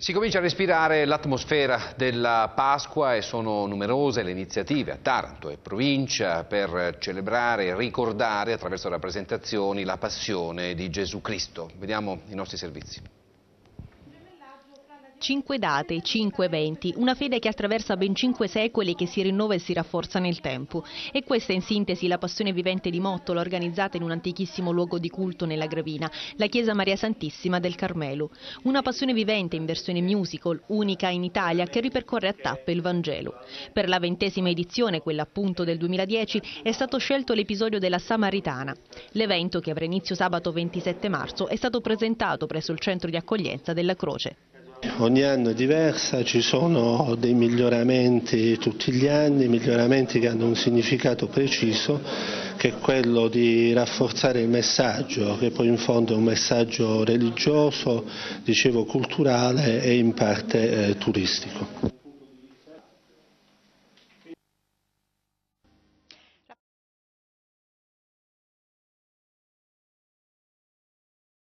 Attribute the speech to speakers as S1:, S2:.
S1: Si comincia a respirare l'atmosfera della Pasqua e sono numerose le iniziative a Taranto e provincia per celebrare e ricordare attraverso rappresentazioni la passione di Gesù Cristo. Vediamo i nostri servizi.
S2: Cinque date, cinque eventi, una fede che attraversa ben cinque secoli e che si rinnova e si rafforza nel tempo. E questa in sintesi la passione vivente di Mottola organizzata in un antichissimo luogo di culto nella Gravina, la chiesa Maria Santissima del Carmelo. Una passione vivente in versione musical, unica in Italia, che ripercorre a tappe il Vangelo. Per la ventesima edizione, quella appunto del 2010, è stato scelto l'episodio della Samaritana. L'evento, che avrà inizio sabato 27 marzo, è stato presentato presso il centro di accoglienza della Croce.
S3: Ogni anno è diversa, ci sono dei miglioramenti tutti gli anni, miglioramenti che hanno un significato preciso che è quello di rafforzare il messaggio, che poi in fondo è un messaggio religioso, dicevo culturale e in parte eh, turistico.